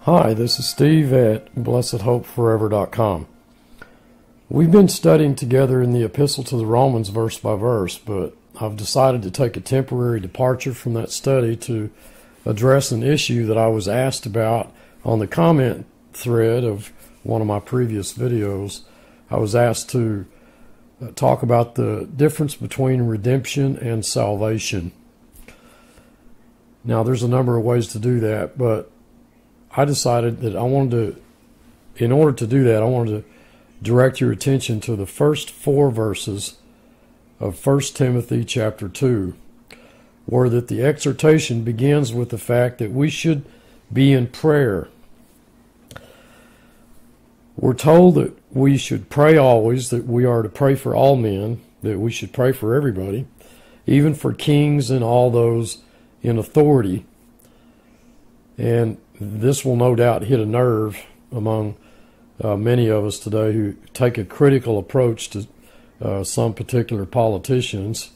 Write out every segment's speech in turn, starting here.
Hi, this is Steve at BlessedHopeForever.com. We've been studying together in the Epistle to the Romans verse by verse, but I've decided to take a temporary departure from that study to address an issue that I was asked about on the comment thread of one of my previous videos. I was asked to uh, talk about the difference between redemption and salvation. Now, there's a number of ways to do that, but I decided that I wanted to, in order to do that, I wanted to direct your attention to the first four verses of 1 Timothy chapter 2, where that the exhortation begins with the fact that we should be in prayer. We're told that we should pray always, that we are to pray for all men, that we should pray for everybody, even for kings and all those in authority. And this will no doubt hit a nerve among uh, many of us today who take a critical approach to uh, some particular politicians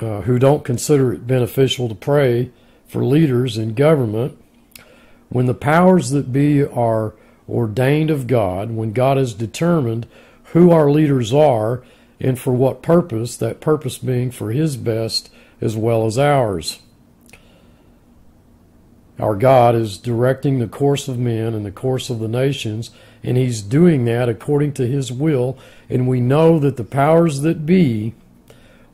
uh, who don't consider it beneficial to pray for leaders in government when the powers that be are ordained of God, when God has determined who our leaders are and for what purpose, that purpose being for His best as well as ours. Our God is directing the course of men and the course of the nations, and He's doing that according to His will. And we know that the powers that be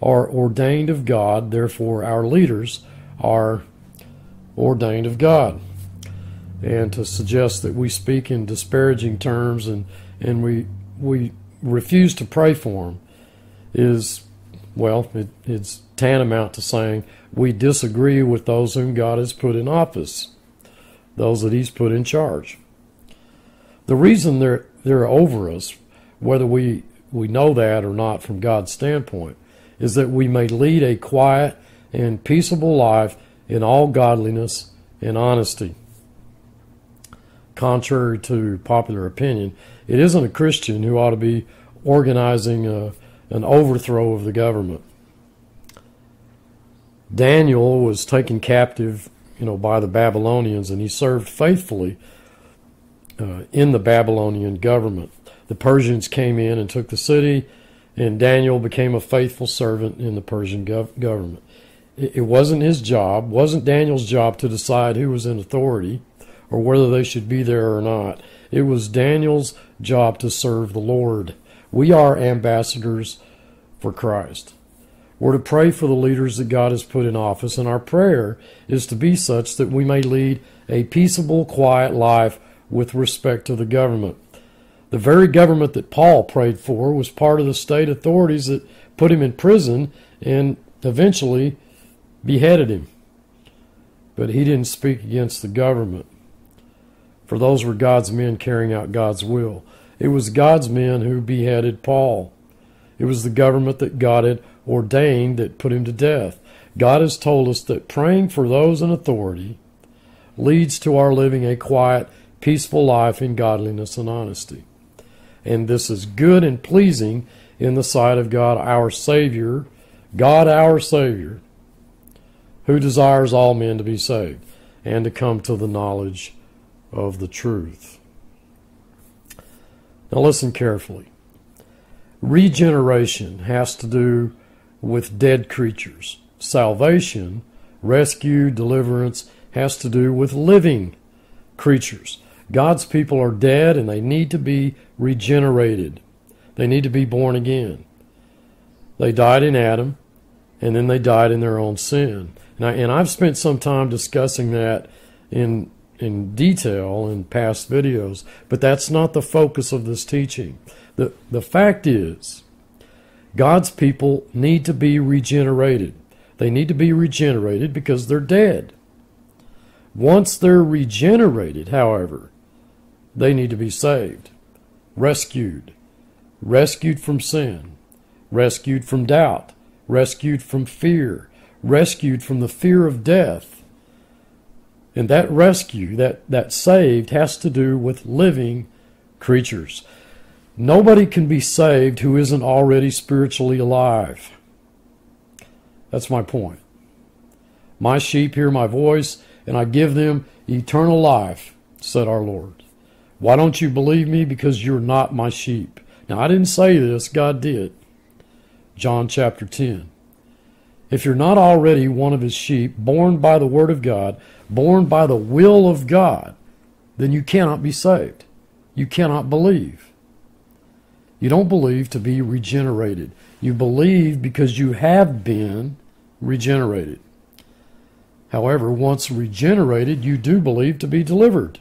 are ordained of God, therefore, our leaders are ordained of God. And to suggest that we speak in disparaging terms and, and we, we refuse to pray for them is, well, it, it's tantamount to saying we disagree with those whom God has put in office, those that He's put in charge. The reason they're they're over us, whether we we know that or not from God's standpoint, is that we may lead a quiet and peaceable life in all godliness and honesty. Contrary to popular opinion, it isn't a Christian who ought to be organizing a, an overthrow of the government. Daniel was taken captive, you know, by the Babylonians, and he served faithfully uh, in the Babylonian government. The Persians came in and took the city, and Daniel became a faithful servant in the Persian gov- government. It, it wasn't his job, wasn't Daniel's job to decide who was in authority or whether they should be there or not. It was Daniel's job to serve the Lord. We are ambassadors for Christ. We're to pray for the leaders that God has put in office, and our prayer is to be such that we may lead a peaceable, quiet life with respect to the government. The very government that Paul prayed for was part of the state authorities that put him in prison and eventually beheaded him. But he didn't speak against the government, for those were God's men carrying out God's will. It was God's men who beheaded Paul. It was the government that God had ordained that put him to death. God has told us that praying for those in authority leads to our living a quiet, peaceful life in godliness and honesty. And this is good and pleasing in the sight of God our Savior, God our Savior, who desires all men to be saved and to come to the knowledge of the truth. Now listen carefully. Regeneration has to do with dead creatures. Salvation, rescue, deliverance has to do with living creatures. God's people are dead and they need to be regenerated. They need to be born again. They died in Adam and then they died in their own sin. And, I, and I've spent some time discussing that in in detail in past videos, but that's not the focus of this teaching. The the fact is God's people need to be regenerated. They need to be regenerated because they're dead. Once they're regenerated, however, they need to be saved, rescued, rescued from sin, rescued from doubt, rescued from fear, rescued from the fear of death. And that rescue, that, that saved, has to do with living creatures. Nobody can be saved who isn't already spiritually alive. That's my point. My sheep hear my voice, and I give them eternal life, said our Lord. Why don't you believe me? Because you're not my sheep. Now, I didn't say this, God did. John chapter 10. If you're not already one of his sheep, born by the word of God, born by the will of God, then you cannot be saved. You cannot believe. You don't believe to be regenerated. You believe because you have been regenerated. However, once regenerated, you do believe to be delivered.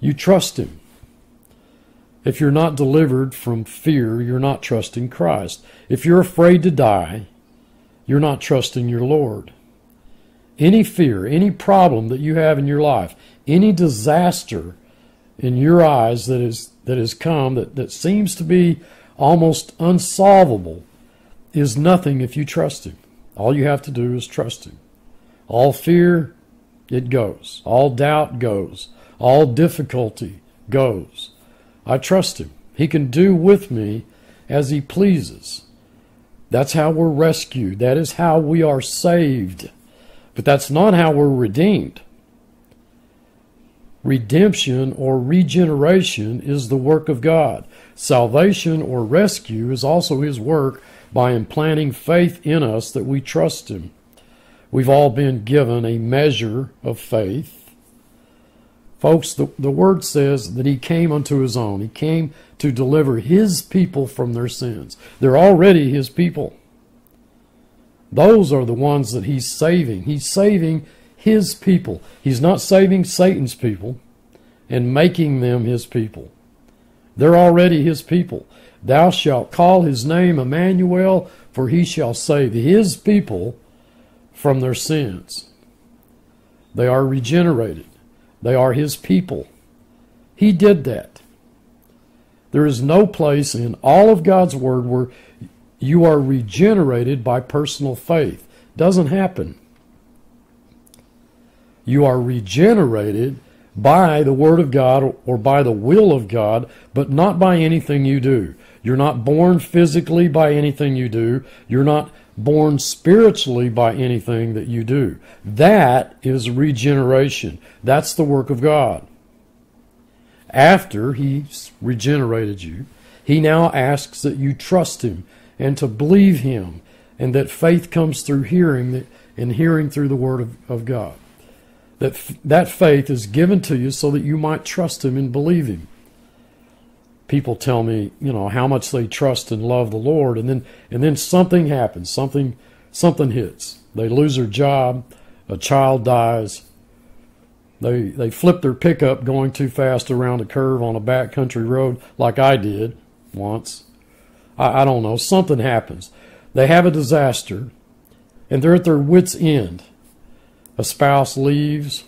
You trust Him. If you're not delivered from fear, you're not trusting Christ. If you're afraid to die, you're not trusting your Lord. Any fear, any problem that you have in your life, any disaster in your eyes that is that has come that, that seems to be almost unsolvable is nothing if you trust him. All you have to do is trust him. All fear, it goes. All doubt goes. All difficulty goes. I trust him. He can do with me as he pleases. That's how we're rescued. That is how we are saved. But that's not how we're redeemed. Redemption or regeneration is the work of God. Salvation or rescue is also His work by implanting faith in us that we trust Him. We've all been given a measure of faith. Folks, the, the word says that He came unto His own. He came to deliver His people from their sins. They're already His people. Those are the ones that He's saving. He's saving his people. He's not saving Satan's people and making them his people. They're already his people. Thou shalt call his name Emmanuel, for he shall save his people from their sins. They are regenerated. They are his people. He did that. There is no place in all of God's word where you are regenerated by personal faith. Doesn't happen. You are regenerated by the Word of God or by the will of God, but not by anything you do. You're not born physically by anything you do. You're not born spiritually by anything that you do. That is regeneration. That's the work of God. After He's regenerated you, He now asks that you trust Him and to believe Him, and that faith comes through hearing and hearing through the Word of, of God that that faith is given to you so that you might trust him and believe him. People tell me you know how much they trust and love the lord and then and then something happens something something hits. They lose their job a child dies they they flip their pickup going too fast around a curve on a backcountry road like i did once. I, I don't know something happens. They have a disaster and they're at their wits end a spouse leaves,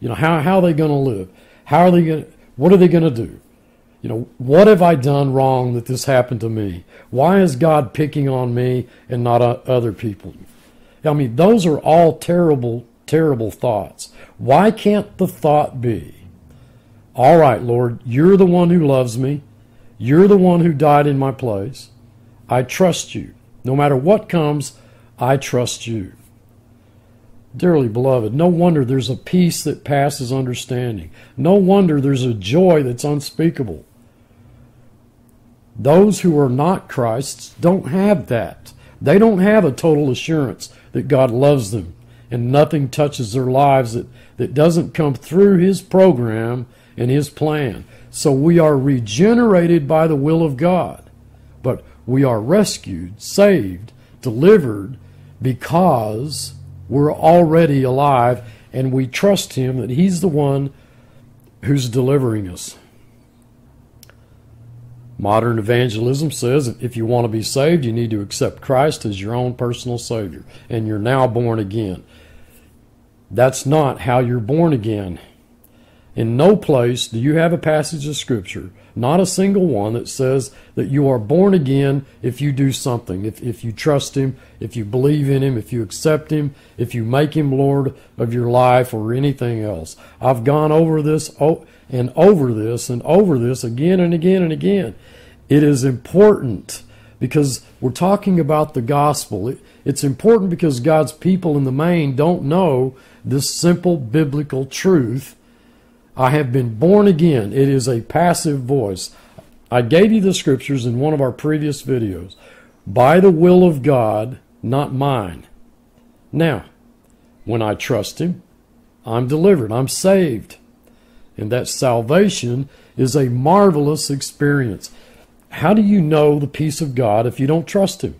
you know, how, how are they going to live? How are they going to, what are they going to do? You know, what have I done wrong that this happened to me? Why is God picking on me and not uh, other people? I mean, those are all terrible, terrible thoughts. Why can't the thought be, all right, Lord, you're the one who loves me. You're the one who died in my place. I trust you. No matter what comes, I trust you. Dearly beloved, no wonder there's a peace that passes understanding. No wonder there's a joy that's unspeakable. Those who are not Christ's don't have that. They don't have a total assurance that God loves them and nothing touches their lives that, that doesn't come through His program and His plan. So we are regenerated by the will of God, but we are rescued, saved, delivered because we're already alive and we trust Him that He's the one who's delivering us. Modern evangelism says if you want to be saved, you need to accept Christ as your own personal Savior, and you're now born again. That's not how you're born again. In no place do you have a passage of Scripture, not a single one, that says that you are born again if you do something, if, if you trust Him, if you believe in Him, if you accept Him, if you make Him Lord of your life or anything else. I've gone over this and over this and over this again and again and again. It is important because we're talking about the gospel. It, it's important because God's people in the main don't know this simple biblical truth. I have been born again. It is a passive voice. I gave you the scriptures in one of our previous videos. By the will of God, not mine. Now, when I trust Him, I'm delivered, I'm saved. And that salvation is a marvelous experience. How do you know the peace of God if you don't trust Him?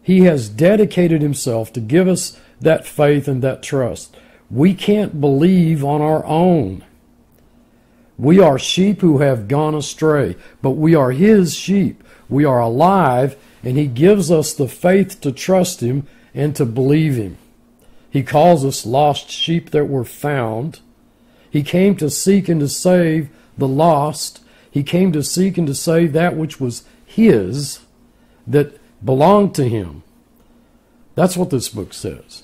He has dedicated Himself to give us that faith and that trust. We can't believe on our own. We are sheep who have gone astray, but we are His sheep. We are alive, and He gives us the faith to trust Him and to believe Him. He calls us lost sheep that were found. He came to seek and to save the lost. He came to seek and to save that which was His, that belonged to Him. That's what this book says.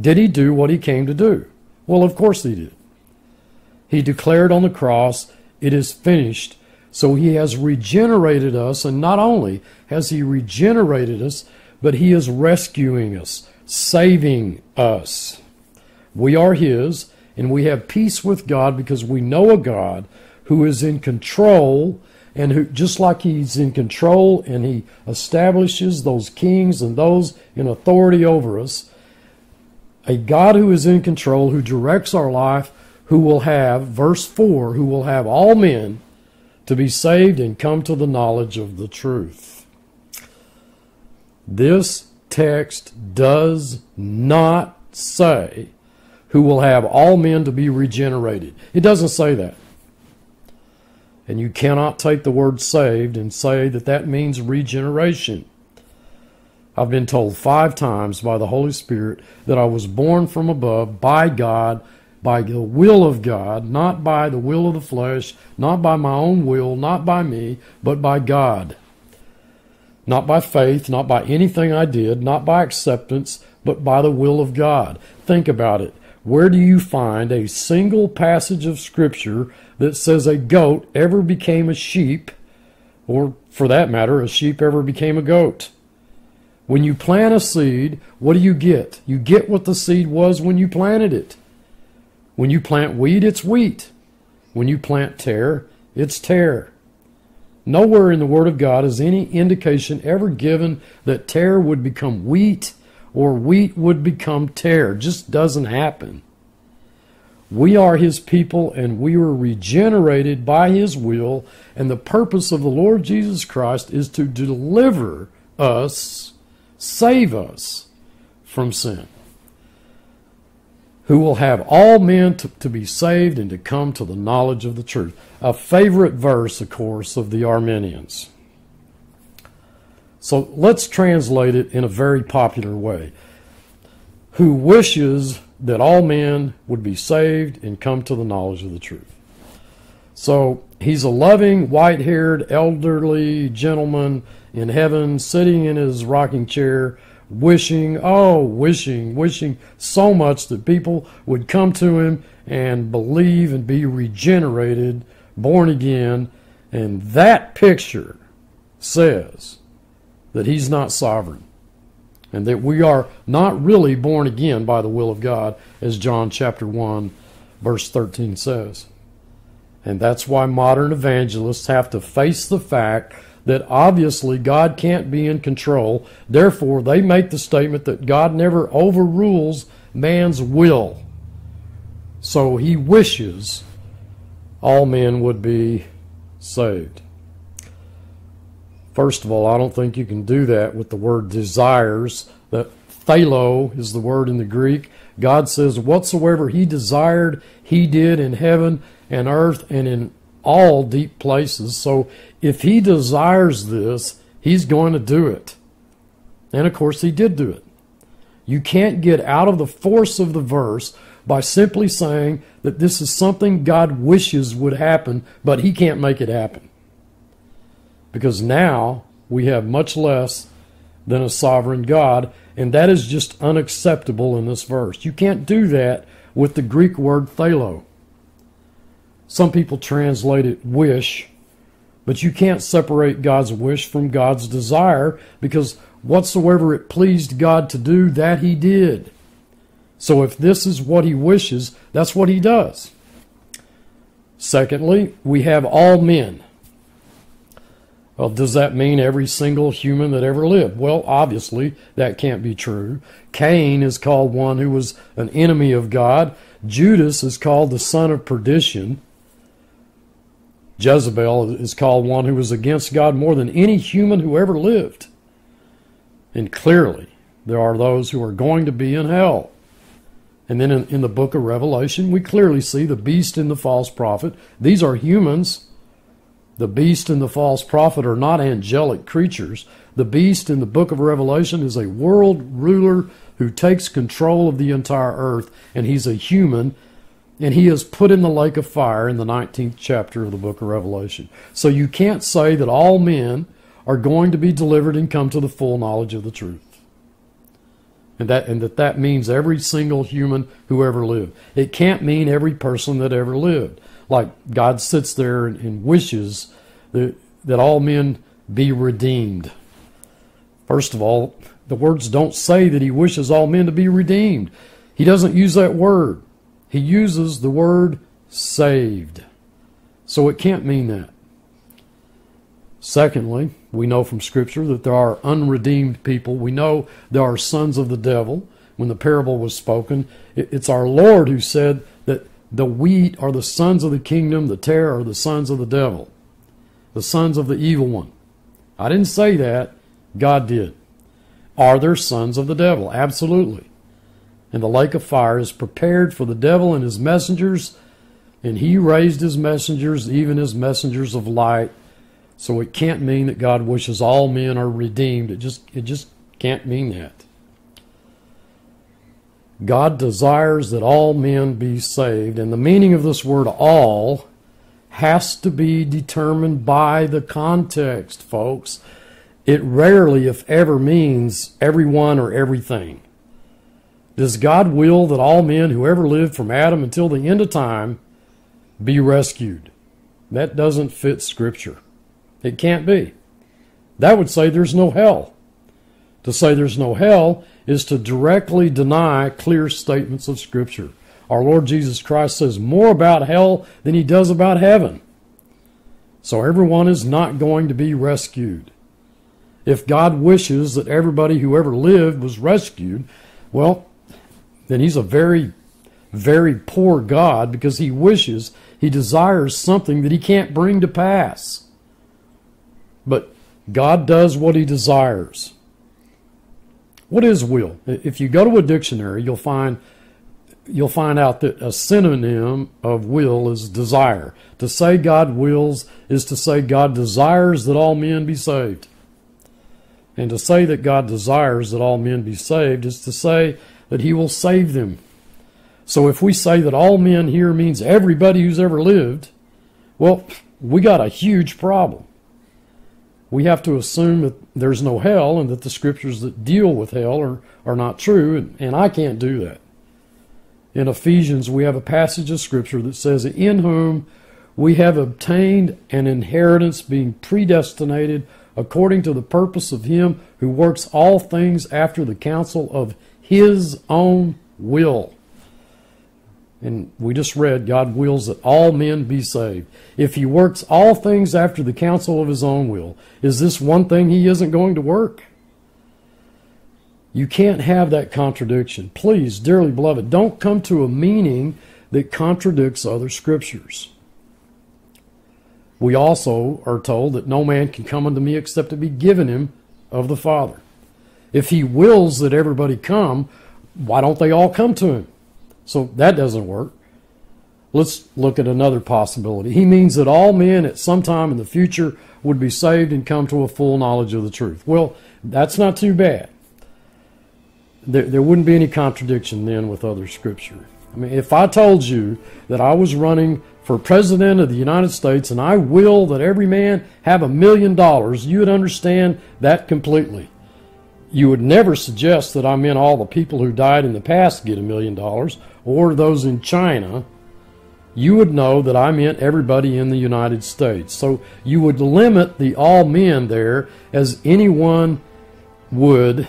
Did He do what He came to do? Well, of course He did. He declared on the cross, It is finished. So He has regenerated us, and not only has He regenerated us, but He is rescuing us, saving us. We are His, and we have peace with God because we know a God who is in control and who just like he's in control and he establishes those kings and those in authority over us a god who is in control who directs our life who will have verse 4 who will have all men to be saved and come to the knowledge of the truth. This text does not say who will have all men to be regenerated. It doesn't say that. And you cannot take the word saved and say that that means regeneration. I've been told five times by the Holy Spirit that I was born from above by God, by the will of God, not by the will of the flesh, not by my own will, not by me, but by God. Not by faith, not by anything I did, not by acceptance, but by the will of God. Think about it. Where do you find a single passage of Scripture that says a goat ever became a sheep, or for that matter, a sheep ever became a goat? When you plant a seed, what do you get? You get what the seed was when you planted it. When you plant wheat, it's wheat. When you plant tare, it's tare. Nowhere in the Word of God is any indication ever given that tare would become wheat or wheat would become tare. Just doesn't happen. We are his people and we were regenerated by his will, and the purpose of the Lord Jesus Christ is to deliver us, save us from sin. Who will have all men to, to be saved and to come to the knowledge of the truth. A favorite verse, of course, of the Arminians. So let's translate it in a very popular way. Who wishes that all men would be saved and come to the knowledge of the truth. So he's a loving, white haired, elderly gentleman in heaven sitting in his rocking chair, wishing, oh, wishing, wishing so much that people would come to him and believe and be regenerated, born again. And that picture says that he's not sovereign and that we are not really born again by the will of God, as John chapter 1, verse 13 says. And that's why modern evangelists have to face the fact that obviously God can't be in control. Therefore, they make the statement that God never overrules man's will. So he wishes all men would be saved. First of all, I don't think you can do that with the word desires. That thelo is the word in the Greek. God says, Whatsoever he desired, he did in heaven and earth and in all deep places. So if he desires this, he's going to do it. And of course, he did do it. You can't get out of the force of the verse by simply saying that this is something God wishes would happen, but he can't make it happen because now we have much less than a sovereign God, and that is just unacceptable in this verse. You can't do that with the Greek word thelo. Some people translate it wish, But you can't separate God's wish from God's desire because whatsoever it pleased God to do, that he did. So if this is what he wishes, that's what he does. Secondly, we have all men. Well, does that mean every single human that ever lived? Well, obviously, that can't be true. Cain is called one who was an enemy of God. Judas is called the son of perdition. Jezebel is called one who was against God more than any human who ever lived. And clearly, there are those who are going to be in hell. And then in, in the book of Revelation, we clearly see the beast and the false prophet. These are humans the beast and the false prophet are not angelic creatures. The beast in the book of Revelation is a world ruler who takes control of the entire earth, and he's a human, and he is put in the lake of fire in the 19th chapter of the book of Revelation. So you can't say that all men are going to be delivered and come to the full knowledge of the truth. And that, and that that means every single human who ever lived. It can't mean every person that ever lived like God sits there and, and wishes that, that all men be redeemed. First of all, the words don't say that he wishes all men to be redeemed. He doesn't use that word. He uses the word saved. So it can't mean that. Secondly, we know from Scripture that there are unredeemed people. We know there are sons of the devil. When the parable was spoken, it's our Lord who said that the wheat are the sons of the kingdom, the tare are the sons of the devil, the sons of the evil one. I didn't say that, God did. Are there sons of the devil? Absolutely. And the lake of fire is prepared for the devil and his messengers, and he raised his messengers, even his messengers of light. So it can't mean that God wishes all men are redeemed. It just it just can't mean that. God desires that all men be saved, and the meaning of this word all has to be determined by the context, folks. It rarely, if ever, means everyone or everything. Does God will that all men who ever lived from Adam until the end of time be rescued? That doesn't fit Scripture. It can't be. That would say there's no hell. To say there's no hell is to directly deny clear statements of Scripture. Our Lord Jesus Christ says more about hell than he does about heaven. So everyone is not going to be rescued. If God wishes that everybody who ever lived was rescued, well, then he's a very, very poor God because he wishes, he desires something that he can't bring to pass. But God does what he desires. What is will? If you go to a dictionary, you'll find you'll find out that a synonym of will is desire. To say God wills is to say God desires that all men be saved. And to say that God desires that all men be saved is to say that he will save them. So if we say that all men here means everybody who's ever lived, well, we got a huge problem we have to assume that there's no hell and that the scriptures that deal with hell are, are not true, and, and I can't do that. In Ephesians, we have a passage of scripture that says, In whom we have obtained an inheritance, being predestinated according to the purpose of Him who works all things after the counsel of His own will and we just read, God wills that all men be saved. If He works all things after the counsel of His own will, is this one thing He isn't going to work? You can't have that contradiction. Please, dearly beloved, don't come to a meaning that contradicts other scriptures. We also are told that no man can come unto me except to be given him of the Father. If he wills that everybody come, why don't they all come to him? So that doesn't work. Let's look at another possibility. He means that all men at some time in the future would be saved and come to a full knowledge of the truth. Well, that's not too bad. There, there wouldn't be any contradiction then with other scripture. I mean, if I told you that I was running for president of the United States and I will that every man have a million dollars, you would understand that completely you would never suggest that I meant all the people who died in the past get a million dollars, or those in China you would know that I meant everybody in the United States. So you would limit the all men there as anyone would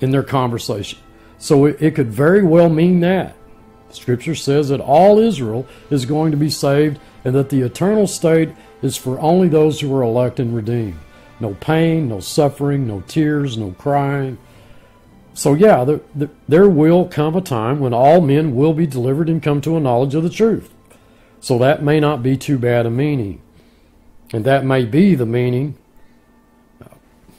in their conversation. So it, it could very well mean that. Scripture says that all Israel is going to be saved and that the eternal state is for only those who are elect and redeemed. No pain, no suffering, no tears, no crying. So, yeah, there, there will come a time when all men will be delivered and come to a knowledge of the truth. So, that may not be too bad a meaning. And that may be the meaning.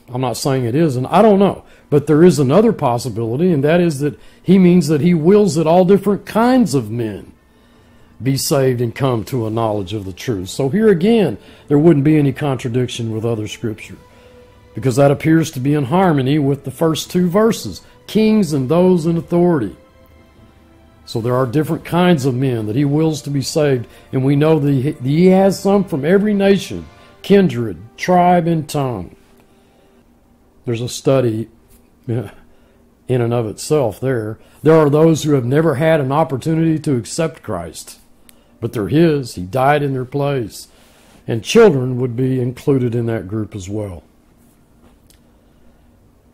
I'm not saying it is, and I don't know. But there is another possibility, and that is that he means that he wills that all different kinds of men be saved and come to a knowledge of the truth. So here again, there wouldn't be any contradiction with other scripture because that appears to be in harmony with the first two verses kings and those in authority. So there are different kinds of men that he wills to be saved, and we know that he has some from every nation, kindred, tribe, and tongue. There's a study in and of itself there. There are those who have never had an opportunity to accept Christ but they're His. He died in their place. And children would be included in that group as well.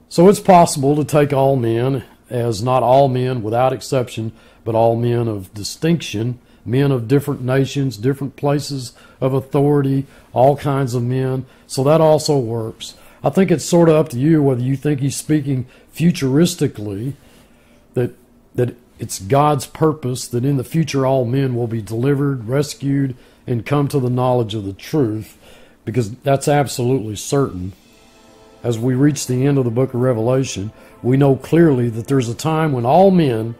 So it's possible to take all men as not all men without exception, but all men of distinction, men of different nations, different places of authority, all kinds of men. So that also works. I think it's sort of up to you whether you think he's speaking futuristically, that that it's God's purpose that in the future all men will be delivered, rescued, and come to the knowledge of the truth, because that's absolutely certain. As we reach the end of the book of Revelation, we know clearly that there's a time when all men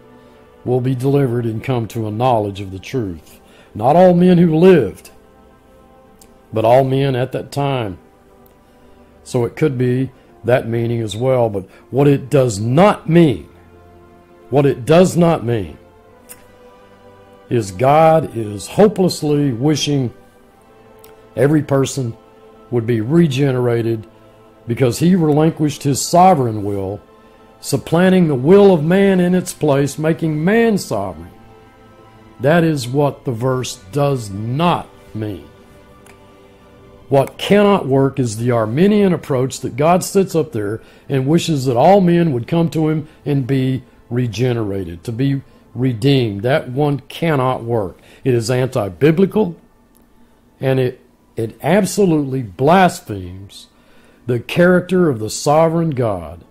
will be delivered and come to a knowledge of the truth. Not all men who lived, but all men at that time. So it could be that meaning as well. But what it does not mean what it does not mean is God is hopelessly wishing every person would be regenerated because he relinquished his sovereign will, supplanting the will of man in its place, making man sovereign. That is what the verse does not mean. What cannot work is the Arminian approach that God sits up there and wishes that all men would come to him and be regenerated, to be redeemed. That one cannot work. It is anti biblical and it, it absolutely blasphemes the character of the sovereign God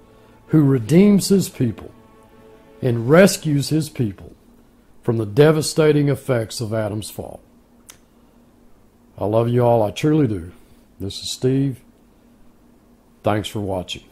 who redeems his people and rescues his people from the devastating effects of Adam's fall. I love you all. I truly do. This is Steve. Thanks for watching.